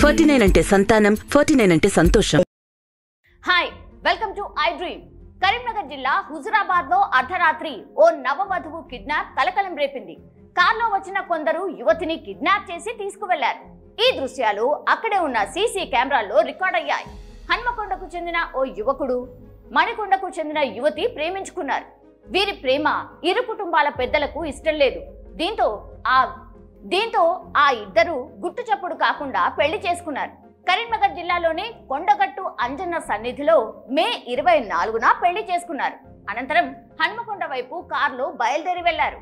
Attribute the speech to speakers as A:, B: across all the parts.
A: Forty nine అంటే సంతానం forty nine అంటే సంతోషం.
B: Hi welcome to iDream Karimnagar జిల్లా హుజురాబాద్లో అర్ధరాత్రి ఓ నవవధువు కిడ్నాప్ కలకలం రేపింది. కార్లో వచ్చిన కొందరు యువతిని కిడ్నాప్ చేసి తీసుకువెళ్ళారు. ఈ దృశ్యాలు అక్కడే ఉన్న సీసీ కెమెరాల్లో రికార్డ్ అయ్యాయి. హన్మకొండకు చెందిన ఓ యువకుడు మణికొండకు చెందిన యువతి ప్రేమించుకున్నారు. వీరి ప్రేమ ఇరు కుటుంబాల పెద్దలకు ఇష్టం లేదు. దీంతో ఆ దీంతో ఆ ఇద్దరు గుట్టు చప్పుడు కాకుండా పెళ్ళి చేసుకున్నారు. కరీంనగర్ జిల్లాలోని కొండగట్టు అంజన్న సన్నిధిలో మే ఇరవై నాలుగున పెళ్ళి చేసుకున్నారు. అనంతరం హన్మకొండ వైపు కారులో బయలుదేరి వెళ్ళారు.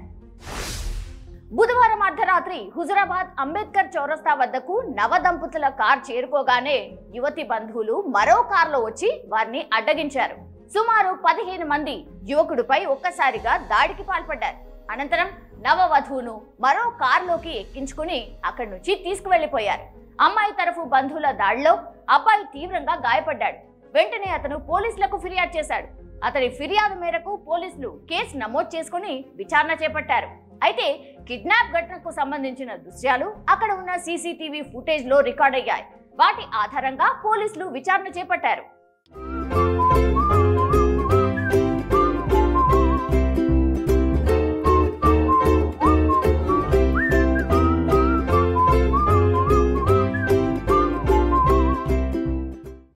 B: బుధవారం అర్ధరాత్రి హుజురాబాద్ అంబేద్కర్ చౌరస్తా వద్దకు నవ దంపతుల కార్ చేరుకోగానే యువతి బంధువులు మరో కారులో వచ్చి వారిని అడ్డగించారు. సుమారు పదిహేను మంది యువకుడిపై ఒక్కసారిగా దాడికి పాల్పడ్డారు. అనంతరం నవ వధువును మరో కారులోకి ఎక్కించుకుని అక్కడి నుంచి తీసుకువెళ్ళిపోయారు అమ్మాయి తరఫు బంధువుల దాడిలో అబ్బాయి తీవ్రంగా గాయపడ్డాడు. వెంటనే అతను పోలీసులకు ఫిర్యాదు చేశాడు. అతని ఫిర్యాదు మేరకు పోలీసులు కేసు నమోదు చేసుకుని విచారణ చేపట్టారు. అయితే కిడ్నాప్ ఘటనకు సంబంధించిన దృశ్యాలు అక్కడ ఉన్న సీసీటీవీ ఫుటేజ్లో రికార్డ్ అయ్యాయి వాటి ఆధారంగా పోలీసులు విచారణ చేపట్టారు.